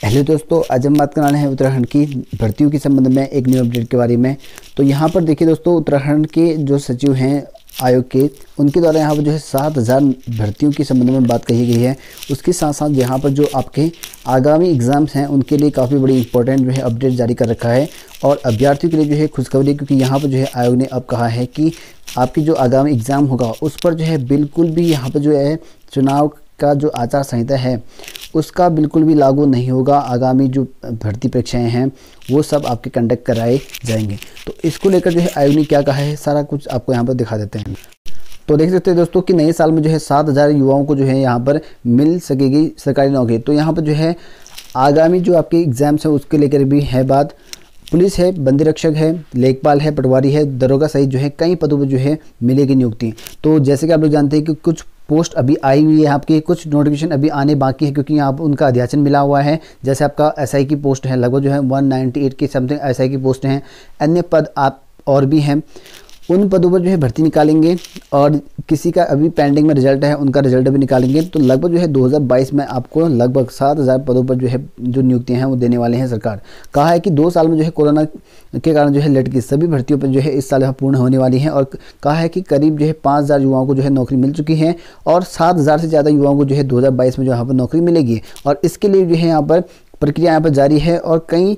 Hello दोस्तों, आज हम बात कराने हैं उत्तराखंड की भर्तियों के संबंध में एक न्यू अपडेट के बारे में। तो यहाँ पर देखिए दोस्तों, उत्तराखंड के जो सचिव हैं, आयोग के, उनके द्वारा यहाँ पर जो है सात हज़ार भर्तियों के संबंध में बात कही गई है। उसके साथ साथ यहाँ पर जो आपके आगामी एग्ज़ाम्स हैं, उनके लिए काफ़ी बड़ी इंपॉर्टेंट जो है अपडेट जारी कर रखा है। और अभ्यर्थियों के लिए जो है खुशखबरी, क्योंकि यहाँ पर जो है आयोग ने अब कहा है कि आपकी जो आगामी एग्ज़ाम होगा, उस पर जो है बिल्कुल भी यहाँ पर जो है चुनाव का जो आचार संहिता है, उसका बिल्कुल भी लागू नहीं होगा। आगामी जो भर्ती परीक्षाएँ हैं, वो सब आपके कंडक्ट कराए जाएँगे। तो इसको लेकर जो है, आयोग ने क्या कहा है, सारा कुछ आपको यहाँ पर दिखा देते हैं। तो देख सकते हैं दोस्तों कि नए साल में जो है, सात हज़ार युवाओं को जो है, यहाँ पर मिल सकेगी सरकारी नौकरी। तो यहाँ पर जो है, आगामी जो आपके एग्ज़ाम्स हैं, उसके लेकर भी है बात। पुलिस है, बंदी रक्षक है, लेखपाल है, पटवारी है, दरोगा सहित जो है, कई पदों पर जो है, मिलेगी नियुक्ति। तो जैसे कि आप लोग जानते हैं कि कुछ पोस्ट अभी आई हुई है, आपकी कुछ नोटिफिकेशन अभी आने बाकी है, क्योंकि यहाँ उनका अध्याचन मिला हुआ है। जैसे आपका एसआई की पोस्ट है, लगभग जो है 198 की समथिंग एसआई की पोस्ट हैं। अन्य पद आप और भी हैं। उन पदों पर जो है भर्ती निकालेंगे और किसी का अभी पेंडिंग में रिज़ल्ट है, उनका रिज़ल्ट भी निकालेंगे। तो लगभग जो है 2022 में आपको लगभग सात हज़ार पदों पर जो है, जो नियुक्तियाँ हैं, वो देने वाले हैं सरकार। कहा है कि दो साल में जो है कोरोना के कारण जो है लेट की सभी भर्तियों पर जो है इस साल पूर्ण होने वाली हैं और कहा है कि करीब जो है पाँच हज़ार युवाओं को जो है नौकरी मिल चुकी है और सात हज़ार से ज़्यादा युवाओं को जो है दो हज़ार बाईस में जो यहाँ पर नौकरी मिलेगी। और इसके लिए जो है यहाँ पर प्रक्रिया यहाँ पर जारी है और कई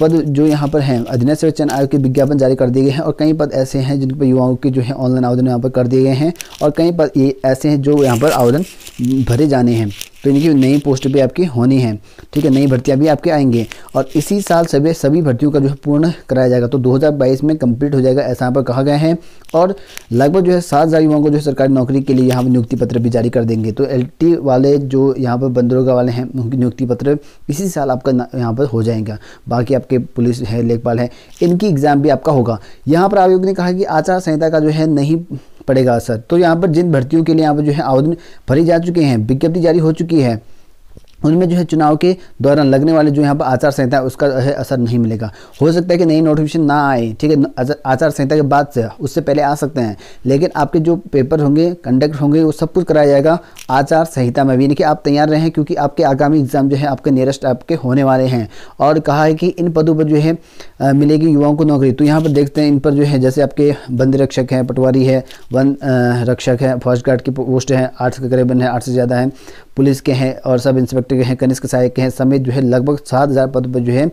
पद जो यहाँ पर हैं, अधीनस्थ चयन आयोग के विज्ञापन जारी कर दिए गए हैं और कई पद ऐसे हैं जिन पर युवाओं के जो है ऑनलाइन आवेदन यहाँ पर कर दिए गए हैं और कई पद ये ऐसे हैं जो यहाँ पर आवेदन भरे जाने हैं। तो इनकी नई पोस्ट भी आपकी होनी है। ठीक है, नई भर्तियाँ भी आपके आएँगे और इसी साल सभी सभी भर्तियों का जो है पूर्ण कराया जाएगा। तो 2022 में कंप्लीट हो जाएगा, ऐसा यहाँ पर कहा गया है। और लगभग जो है सात हज़ार युवाओं को जो है सरकारी नौकरी के लिए यहाँ पर नियुक्ति पत्र भी जारी कर देंगे। तो एलटी वाले जो यहाँ पर बंदरोगा वाले हैं, उनकी नियुक्ति पत्र इसी साल आपका यहाँ पर हो जाएगा। बाकी आपके पुलिस है, लेखपाल है, इनकी एग्ज़ाम भी आपका होगा। यहाँ पर आयोग ने कहा कि आचार संहिता का जो है नहीं पड़ेगा असर तो यहाँ पर जिन भर्तियों के लिए यहाँ पर जो है आवेदन भरे जा चुके हैं, विज्ञप्ति जारी हो चुकी है उनमें जो है चुनाव के दौरान लगने वाले जो यहाँ पर आचार संहिता है, उसका है असर नहीं मिलेगा। हो सकता है कि नई नोटिफिकेशन ना आए, ठीक है? आचार संहिता के बाद से उससे पहले आ सकते हैं, लेकिन आपके जो पेपर होंगे कंडक्ट होंगे, वो सब कुछ कराया जाएगा आचार संहिता में भी। यानी कि आप तैयार रहें, क्योंकि आपके आगामी एग्ज़ाम जो है, आपके नियरेस्ट आपके होने वाले हैं। और कहा है कि इन पदों पर जो है मिलेगी युवाओं को नौकरी। तो यहाँ पर देखते हैं इन पर जो है, जैसे आपके बंदी रक्षक हैं, पटवारी है, वन रक्षक है, फॉरेस्ट गार्ड की पोस्ट है, आठ का करीबन है, आठ से ज़्यादा है, पुलिस के हैं और सब इंस्पेक्टर के हैं कनिष्क सहायक हैं समेत जो है लगभग सात हज़ार पद पर जो है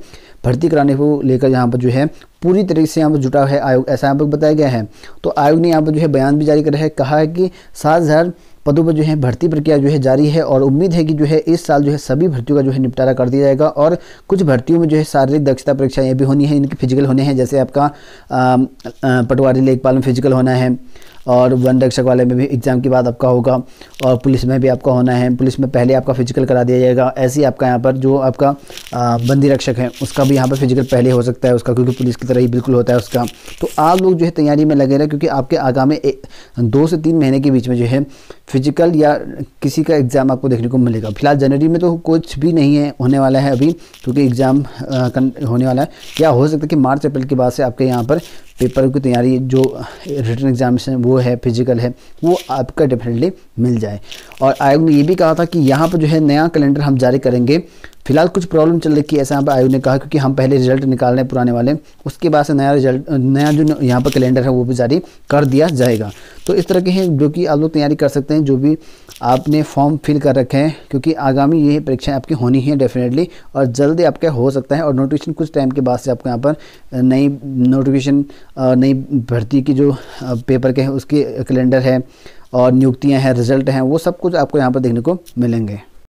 भर्ती कराने को लेकर यहाँ पर जो है पूरी तरीके से यहाँ पर जुटा है आयोग ऐसा यहाँ पर बताया गया है तो आयोग ने यहाँ पर जो है बयान भी जारी करा है कहा है कि सात हज़ार पदों पर जो है भर्ती प्रक्रिया जो है जारी है और उम्मीद है कि जो है इस साल जो है सभी भर्तियों का जो है निपटारा कर दिया जाएगा और कुछ भर्तियों में जो है शारीरिक दक्षता परीक्षाएँ भी होनी है इनकी फ़िज़िकल होने हैं जैसे आपका पटवारी लेखपाल में फ़िज़िकल होना है और वन रक्षक वाले में भी एग्ज़ाम के बाद आपका होगा और पुलिस में भी आपका होना है। पुलिस में पहले आपका फ़िज़िकल करा दिया जाएगा। ऐसे ही आपका यहाँ पर जो आपका बंदी रक्षक है, उसका भी यहाँ पर फ़िज़िकल पहले हो सकता है उसका, क्योंकि पुलिस की तरह ही बिल्कुल होता है उसका। तो आप लोग जो है तैयारी में लगे रहे, क्योंकि आपके आगामी दो से तीन महीने के बीच में जो है फ़िज़िकल या किसी का एग्ज़ाम आपको देखने को मिलेगा। फ़िलहाल जनवरी में तो कुछ भी नहीं है, होने वाला है अभी, क्योंकि एग्ज़ाम होने वाला है। या हो सकता है कि मार्च, अप्रैल के बाद से आपके यहाँ पर पेपर की तैयारी जो रिटर्न एग्जामिनेशन वो है फ़िज़िकल है, वो आपका डेफिनेटली मिल जाए। और आयोग ने ये भी कहा था कि यहाँ पर जो है नया कैलेंडर हम जारी करेंगे। फ़िलहाल कुछ प्रॉब्लम चल रही है ऐसा यहाँ पर आयोग ने कहा क्योंकि हम पहले रिज़ल्ट निकाल रहे हैं पुराने वाले उसके बाद से नया रिज़ल्ट, नया जो यहाँ पर कैलेंडर है वो भी जारी कर दिया जाएगा। तो इस तरह के हैं जो कि आप लोग तैयारी कर सकते हैं, जो भी आपने फॉर्म फिल कर रखे हैं, क्योंकि आगामी ये परीक्षाएँ आपकी होनी है डेफिनेटली, और जल्दी आपके हो सकता है, और नोटिफिकेशन कुछ टाइम के बाद से आपको यहाँ पर नई नोटिफिकेशन नई भर्ती की जो पेपर के हैं, उसकी कैलेंडर है, और नियुक्तियाँ हैं रिज़ल्ट हैं, वो सब कुछ आपको यहाँ पर देखने को मिलेंगे।